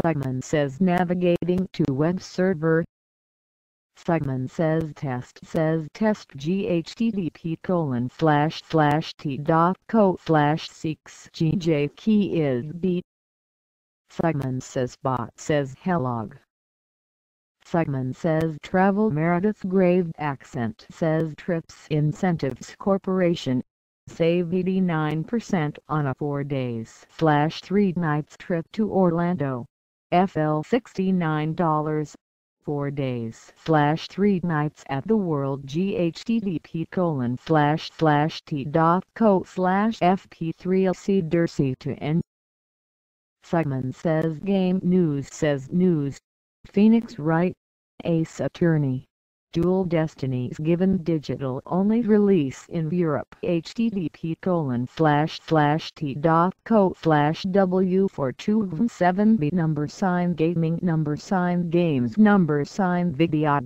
Simon says navigating to web server. Simon says test says test ghttp colon slash slash t dot co slash 6 gj key is beat. Simon says bot says hello. Simon says travel Meredith Grave accent says trips incentives corporation save 89% on a 4 days slash 3 nights trip to Orlando. FL $69 4 days slash 3 nights at the world GHTTP colon slash slash t dot co slash FP3LC Dercy to N. Simon says game news says news. Phoenix Wright, Ace Attorney. Dual Destinies given digital only release in Europe http colon slash slash t dot co slash w for two seven b number sign gaming number sign games number sign video